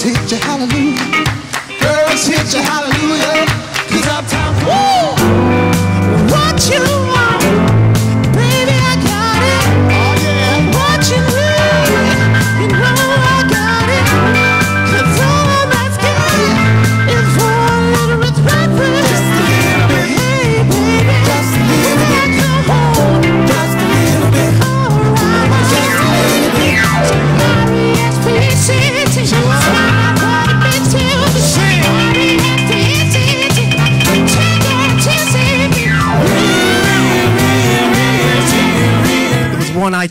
teach you hallelujah.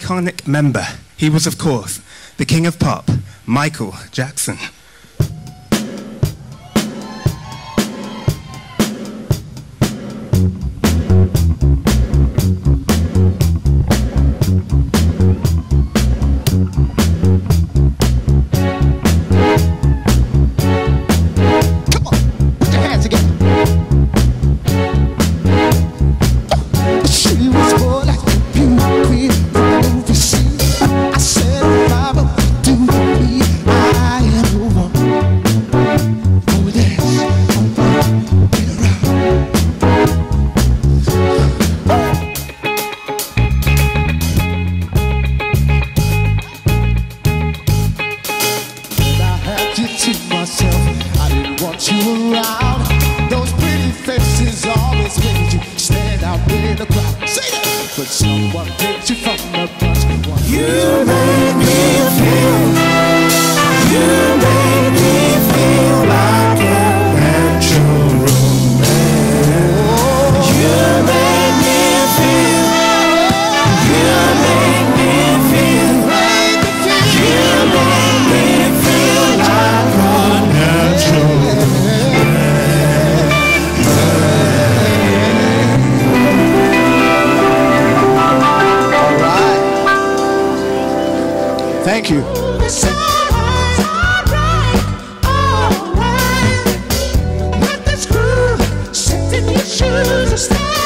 Iconic member. He was, of course, the king of pop, Michael Jackson. You around. Those pretty faces always made you stand out in the crowd. Say that. But someone picked you from the bunch. You made me feel. Thank you. Shoes. Are